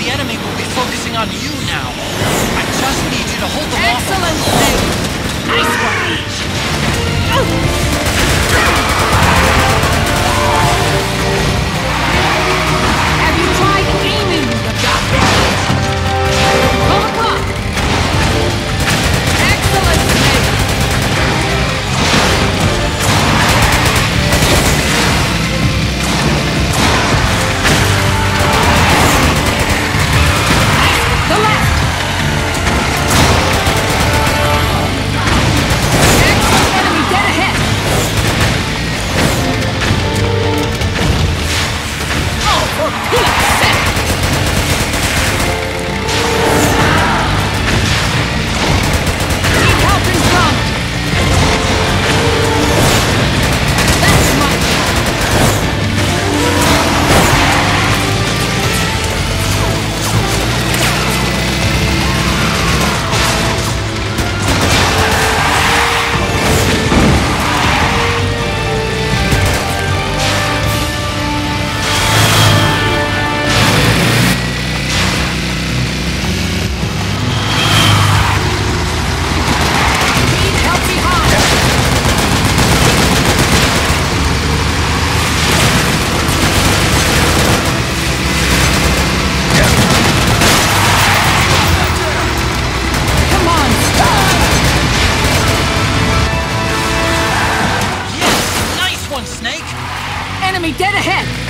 the enemy will be focusing on you now. I just need you to hold them Excellent off. Excellent Nice one. Enemy dead ahead!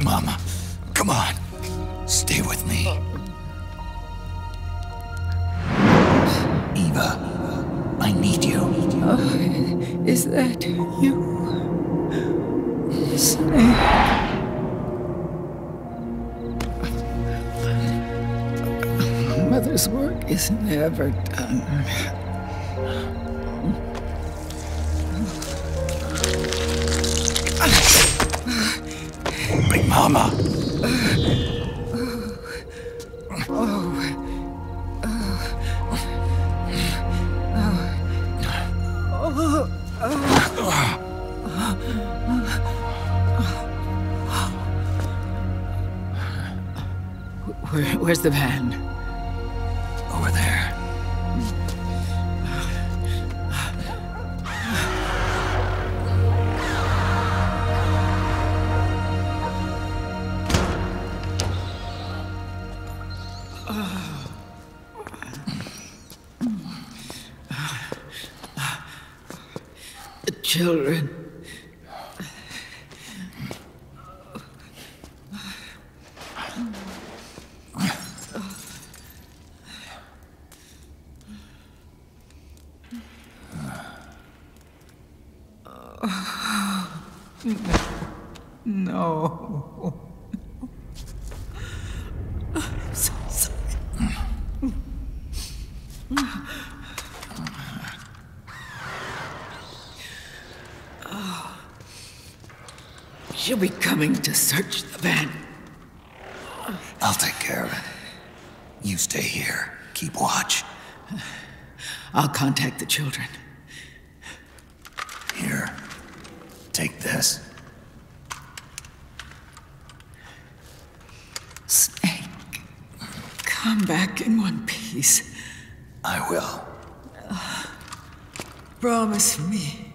Big Mama, come on. Stay with me. Eva, I need you. Oh, is that you? Snake. Mother's work is never done. Big Mama. Where, where's the van? Children. No. I'm So sorry. She'll be coming to search the van. I'll take care of it. You stay here. Keep watch. I'll contact the children. Here. Take this. Snake, come back in one piece. I will. Promise me.